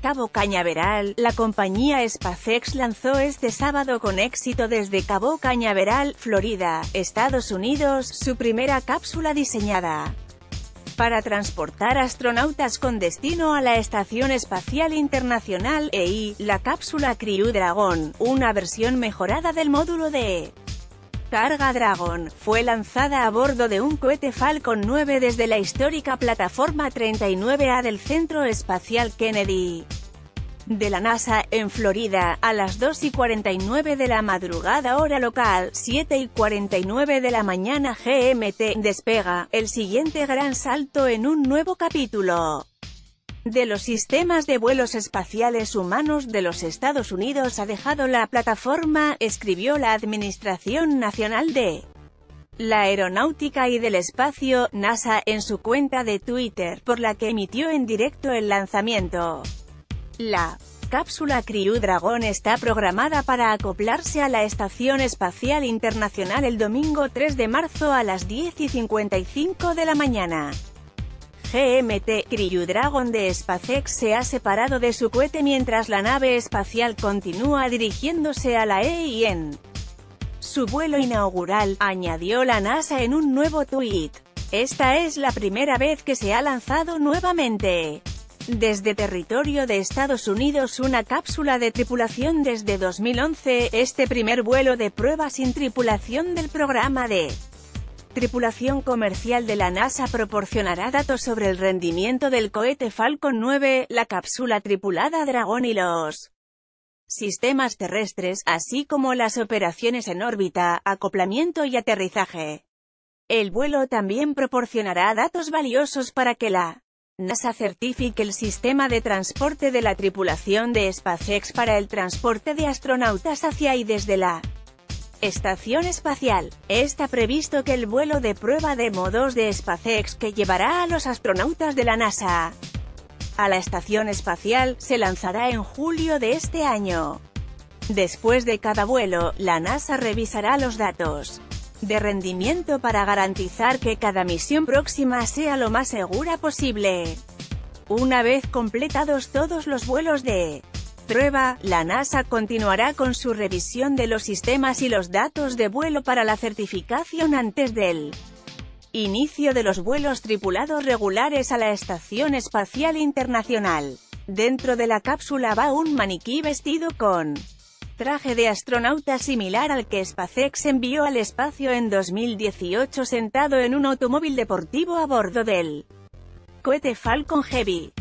Cabo Cañaveral, la compañía SpaceX lanzó este sábado con éxito desde Cabo Cañaveral, Florida, Estados Unidos, su primera cápsula diseñada para transportar astronautas con destino a la Estación Espacial Internacional EI, la cápsula Crew Dragon, una versión mejorada del módulo de Carga Dragon, fue lanzada a bordo de un cohete Falcon 9 desde la histórica plataforma 39A del Centro Espacial Kennedy. De la NASA, en Florida, a las 2 y 49 de la madrugada hora local, 7 y 49 de la mañana GMT, despega, el siguiente gran salto en un nuevo capítulo de los sistemas de vuelos espaciales humanos de los Estados Unidos ha dejado la plataforma, escribió la Administración Nacional de la Aeronáutica y del Espacio, NASA, en su cuenta de Twitter, por la que emitió en directo el lanzamiento. La cápsula Crew Dragon está programada para acoplarse a la Estación Espacial Internacional el domingo 3 de marzo a las 10 y 55 de la mañana. GMT Crew Dragon de SpaceX se ha separado de su cohete mientras la nave espacial continúa dirigiéndose a la EIN. Su vuelo inaugural, añadió la NASA en un nuevo tuit. Esta es la primera vez que se ha lanzado nuevamente desde territorio de Estados Unidos una cápsula de tripulación desde 2011, este primer vuelo de prueba sin tripulación del programa de tripulación comercial de la NASA proporcionará datos sobre el rendimiento del cohete Falcon 9, la cápsula tripulada Dragon y los sistemas terrestres, así como las operaciones en órbita, acoplamiento y aterrizaje. El vuelo también proporcionará datos valiosos para que la NASA certifique el sistema de transporte de la tripulación de SpaceX para el transporte de astronautas hacia y desde la Estación Espacial. Está previsto que el vuelo de prueba de modos de SpaceX que llevará a los astronautas de la NASA a la Estación Espacial, se lanzará en julio de este año. Después de cada vuelo, la NASA revisará los datos de rendimiento para garantizar que cada misión próxima sea lo más segura posible. Una vez completados todos los vuelos de prueba, la NASA continuará con su revisión de los sistemas y los datos de vuelo para la certificación antes del inicio de los vuelos tripulados regulares a la Estación Espacial Internacional. Dentro de la cápsula va un maniquí vestido con traje de astronauta similar al que SpaceX envió al espacio en 2018 sentado en un automóvil deportivo a bordo del cohete Falcon Heavy.